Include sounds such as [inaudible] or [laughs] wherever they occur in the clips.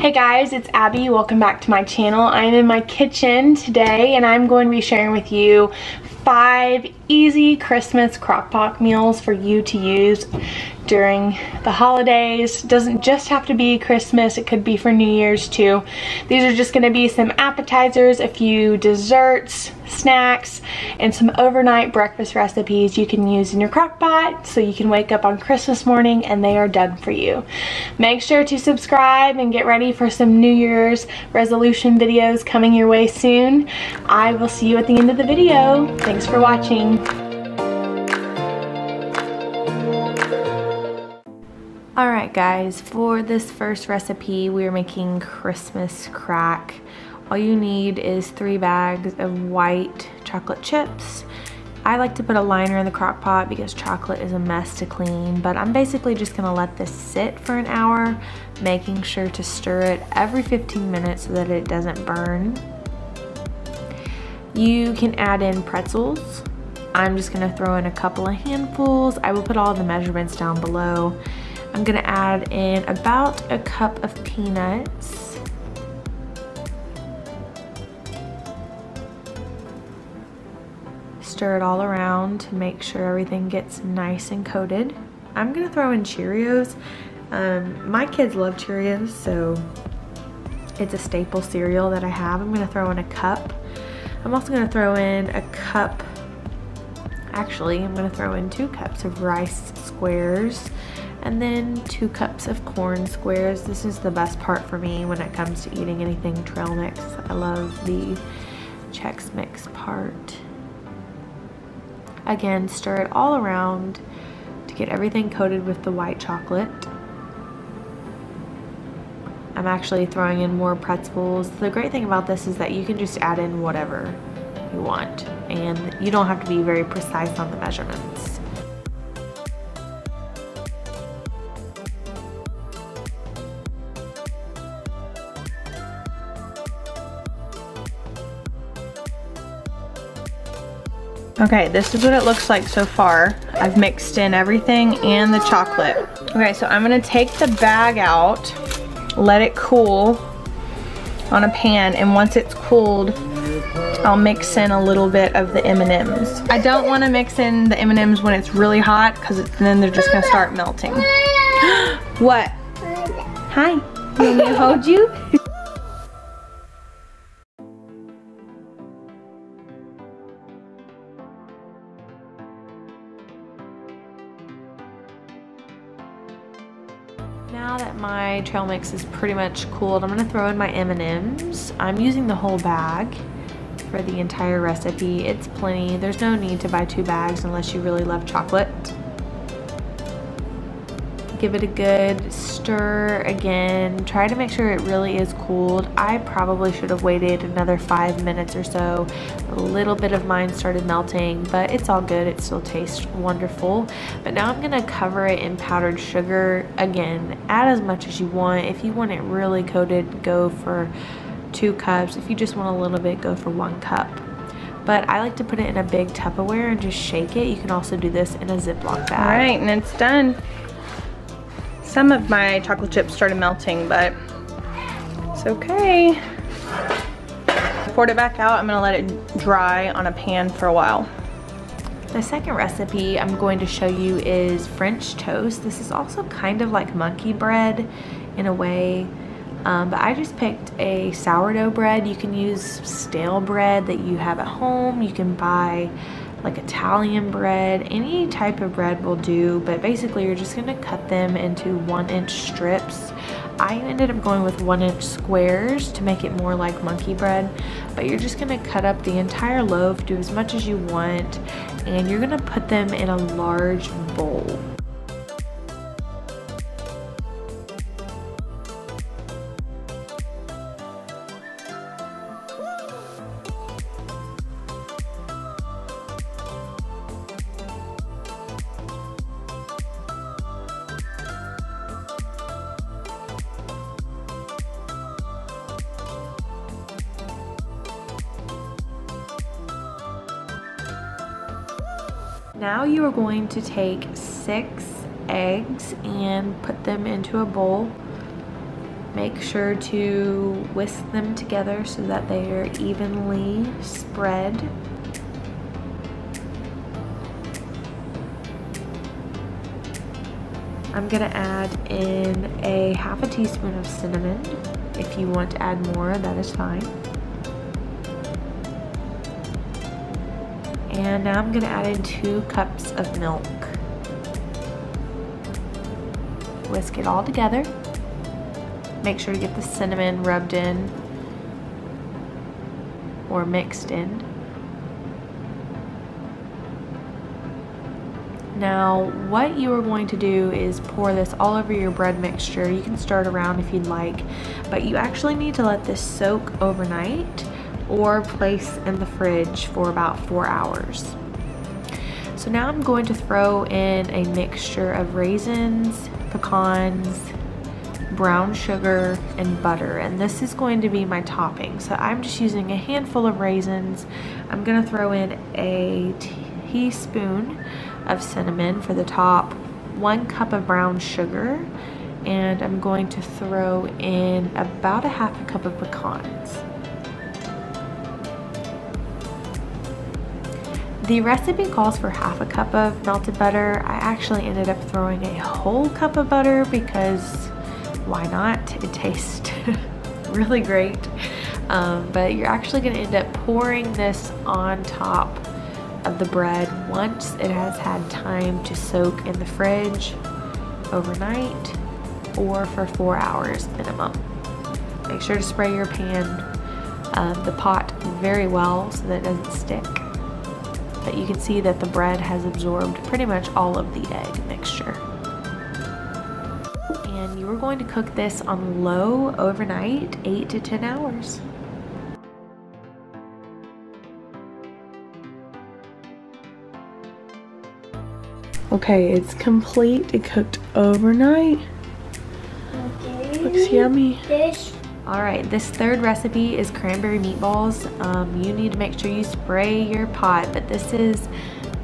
Hey guys, it's Abby. Welcome back to my channel. I'm in my kitchen today and I'm going to be sharing with you five easy Christmas crockpot meals for you to use during the holidays. Doesn't just have to be Christmas, it could be for New Year's too. These are just gonna be some appetizers, a few desserts, snacks, and some overnight breakfast recipes you can use in your crock pot so you can wake up on Christmas morning and they are done for you. Make sure to subscribe and get ready for some New Year's resolution videos coming your way soon. I will see you at the end of the video. Thanks for watching. Guys, for this first recipe we're making Christmas crack. All you need is three bags of white chocolate chips. I like to put a liner in the crock pot because chocolate is a mess to clean, but I'm basically just gonna let this sit for an hour, making sure to stir it every 15 minutes so that it doesn't burn. You can add in pretzels. I'm just gonna throw in a couple of handfuls. I will put all the measurements down below. I'm gonna add in about a cup of peanuts. Stir it all around to make sure everything gets nice and coated. I'm gonna throw in Cheerios. Um, my kids love Cheerios, so it's a staple cereal that I have. I'm gonna throw in a cup. I'm also gonna throw in a cup, actually, I'm gonna throw in two cups of rice squares and then two cups of corn squares. This is the best part for me when it comes to eating anything trail mix. I love the Chex Mix part. Again, stir it all around to get everything coated with the white chocolate. I'm actually throwing in more pretzels. The great thing about this is that you can just add in whatever you want and you don't have to be very precise on the measurements. Okay, this is what it looks like so far. I've mixed in everything and the chocolate. Okay, so I'm gonna take the bag out, let it cool on a pan, and once it's cooled, I'll mix in a little bit of the M&Ms. I don't wanna mix in the M&Ms when it's really hot, because then they're just gonna start melting. [gasps] what? Hi, you want me to hold you? [laughs] trail mix is pretty much cooled, I'm gonna throw in my M&Ms. I'm using the whole bag for the entire recipe. It's plenty. There's no need to buy two bags unless you really love chocolate give it a good stir again. Try to make sure it really is cooled. I probably should have waited another five minutes or so. A little bit of mine started melting, but it's all good. It still tastes wonderful. But now I'm gonna cover it in powdered sugar. Again, add as much as you want. If you want it really coated, go for two cups. If you just want a little bit, go for one cup but I like to put it in a big Tupperware and just shake it. You can also do this in a Ziploc bag. All right, and it's done. Some of my chocolate chips started melting, but it's okay. Poured it back out. I'm gonna let it dry on a pan for a while. The second recipe I'm going to show you is French toast. This is also kind of like monkey bread in a way, um, but I just picked a sourdough bread. You can use stale bread that you have at home. You can buy like Italian bread, any type of bread will do, but basically you're just gonna cut them into one inch strips. I ended up going with one inch squares to make it more like monkey bread, but you're just gonna cut up the entire loaf, do as much as you want, and you're gonna put them in a large bowl. Now you are going to take six eggs and put them into a bowl. Make sure to whisk them together so that they are evenly spread. I'm gonna add in a half a teaspoon of cinnamon. If you want to add more, that is fine. And now I'm gonna add in two cups of milk. Whisk it all together. Make sure to get the cinnamon rubbed in or mixed in. Now, what you are going to do is pour this all over your bread mixture. You can stir it around if you'd like, but you actually need to let this soak overnight or place in the fridge for about four hours. So now I'm going to throw in a mixture of raisins, pecans, brown sugar, and butter. And this is going to be my topping. So I'm just using a handful of raisins. I'm gonna throw in a teaspoon of cinnamon for the top, one cup of brown sugar, and I'm going to throw in about a half a cup of pecans. The recipe calls for half a cup of melted butter. I actually ended up throwing a whole cup of butter because why not? It tastes [laughs] really great. Um, but you're actually gonna end up pouring this on top of the bread once it has had time to soak in the fridge overnight or for four hours minimum. Make sure to spray your pan, um, the pot very well so that it doesn't stick. But you can see that the bread has absorbed pretty much all of the egg mixture and you are going to cook this on low overnight, 8 to 10 hours. Okay, it's complete. It cooked overnight. Okay. Looks yummy. Dish. All right, this third recipe is cranberry meatballs. Um, you need to make sure you spray your pot, but this is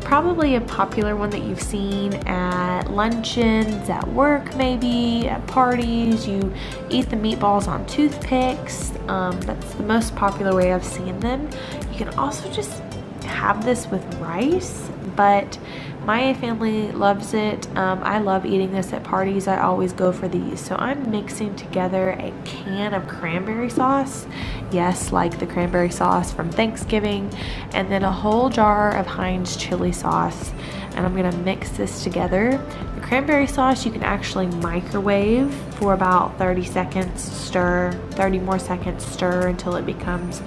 probably a popular one that you've seen at luncheons, at work maybe, at parties. You eat the meatballs on toothpicks. Um, that's the most popular way I've seen them. You can also just have this with rice, but my family loves it. Um, I love eating this at parties. I always go for these. So I'm mixing together a can of cranberry sauce. Yes, like the cranberry sauce from Thanksgiving. And then a whole jar of Heinz chili sauce. And I'm gonna mix this together. The cranberry sauce you can actually microwave for about 30 seconds, stir, 30 more seconds, stir until it becomes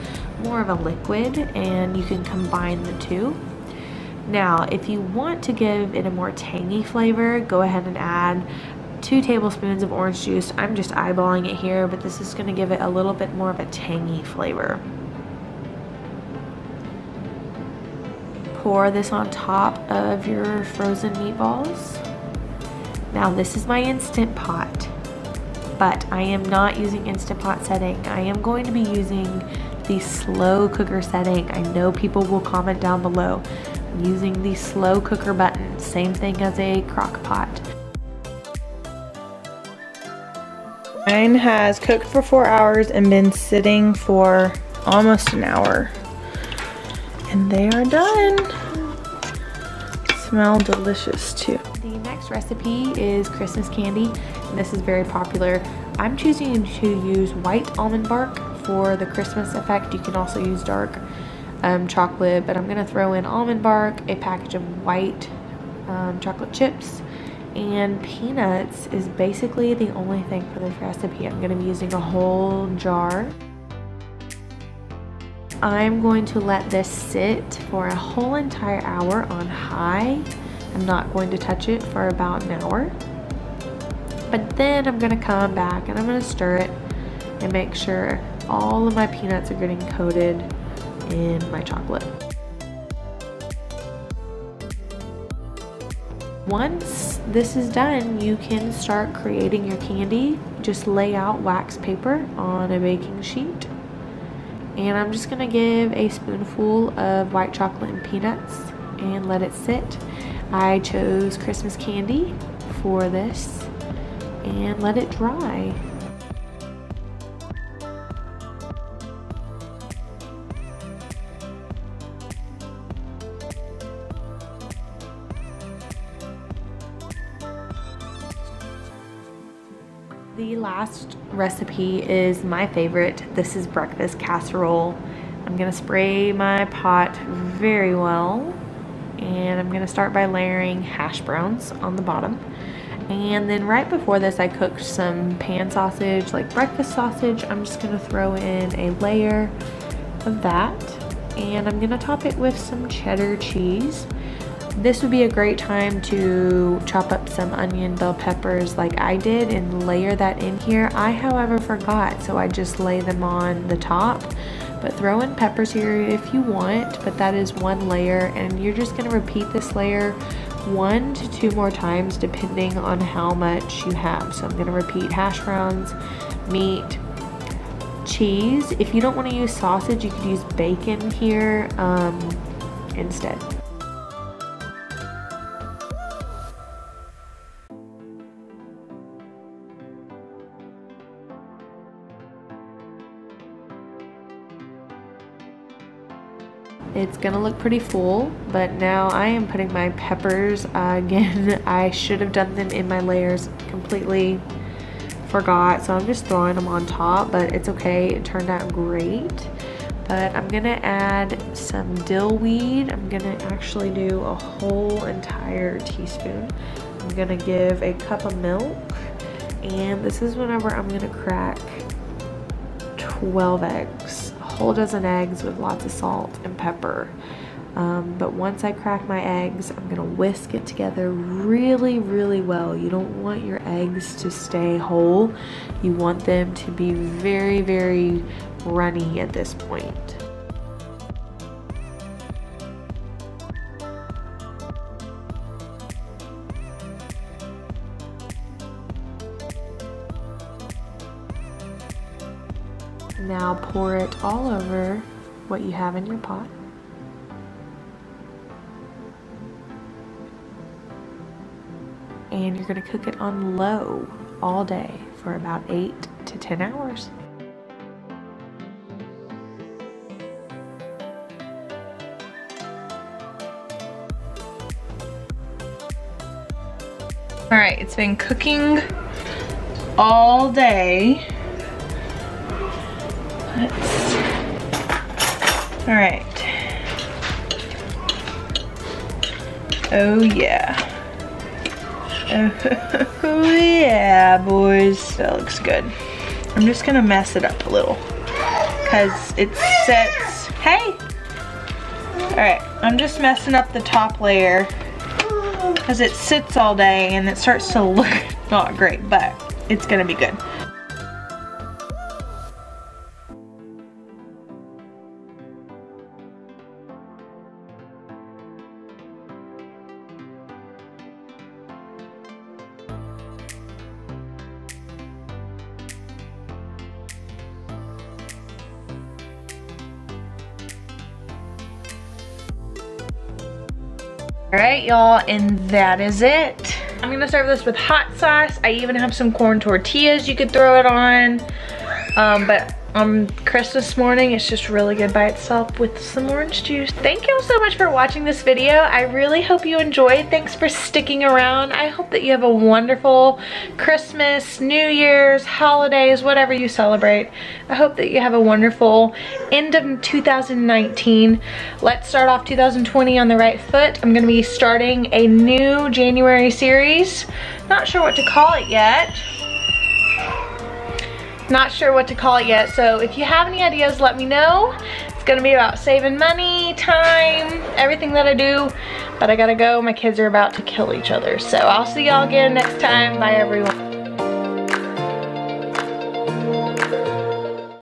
more of a liquid and you can combine the two. Now, if you want to give it a more tangy flavor, go ahead and add two tablespoons of orange juice. I'm just eyeballing it here, but this is gonna give it a little bit more of a tangy flavor. Pour this on top of your frozen meatballs. Now this is my Instant Pot, but I am not using Instant Pot setting. I am going to be using the slow cooker setting. I know people will comment down below using the slow cooker button, same thing as a crock pot. Mine has cooked for four hours and been sitting for almost an hour. And they are done. Smell delicious too. The next recipe is Christmas candy. And this is very popular. I'm choosing to use white almond bark for the Christmas effect. You can also use dark um, chocolate, but I'm gonna throw in almond bark, a package of white um, chocolate chips, and peanuts is basically the only thing for this recipe. I'm gonna be using a whole jar. I'm going to let this sit for a whole entire hour on high. I'm not going to touch it for about an hour. But then I'm gonna come back and I'm gonna stir it and make sure all of my peanuts are getting coated in my chocolate. Once this is done, you can start creating your candy. Just lay out wax paper on a baking sheet. And I'm just gonna give a spoonful of white chocolate and peanuts and let it sit. I chose Christmas candy for this and let it dry. Last recipe is my favorite. This is breakfast casserole. I'm gonna spray my pot very well and I'm gonna start by layering hash browns on the bottom. And then right before this, I cooked some pan sausage, like breakfast sausage. I'm just gonna throw in a layer of that. And I'm gonna top it with some cheddar cheese. This would be a great time to chop up some onion bell peppers like I did and layer that in here. I, however, forgot, so I just lay them on the top. But throw in peppers here if you want, but that is one layer and you're just gonna repeat this layer one to two more times depending on how much you have. So I'm gonna repeat hash browns, meat, cheese. If you don't wanna use sausage, you could use bacon here um, instead. It's gonna look pretty full, but now I am putting my peppers, uh, again, [laughs] I should have done them in my layers, completely forgot, so I'm just throwing them on top, but it's okay, it turned out great. But I'm gonna add some dill weed. I'm gonna actually do a whole entire teaspoon. I'm gonna give a cup of milk, and this is whenever I'm gonna crack 12 eggs whole dozen eggs with lots of salt and pepper. Um, but once I crack my eggs, I'm gonna whisk it together really, really well. You don't want your eggs to stay whole. You want them to be very, very runny at this point. Now pour it all over what you have in your pot. And you're gonna cook it on low all day for about eight to 10 hours. All right, it's been cooking all day. All right. Oh yeah. [laughs] Oh yeah, boys. That looks good. I'm just gonna mess it up a little. Cause it sits, hey! All right, I'm just messing up the top layer because it sits all day and it starts to [laughs] look not great, but it's gonna be good. All right, y'all, and that is it. I'm gonna serve this with hot sauce. I even have some corn tortillas you could throw it on. Um, but Um, on Christmas morning. It's just really good by itself with some orange juice. Thank you all so much for watching this video. I really hope you enjoyed. Thanks for sticking around. I hope that you have a wonderful Christmas, New Year's, holidays, whatever you celebrate. I hope that you have a wonderful end of 2019. Let's start off 2020 on the right foot. I'm gonna be starting a new January series. Not sure what to call it yet. Not sure what to call it yet, so if you have any ideas, let me know. It's gonna be about saving money, time, everything that I do. But I gotta go, my kids are about to kill each other. So I'll see y'all again next time. Bye everyone.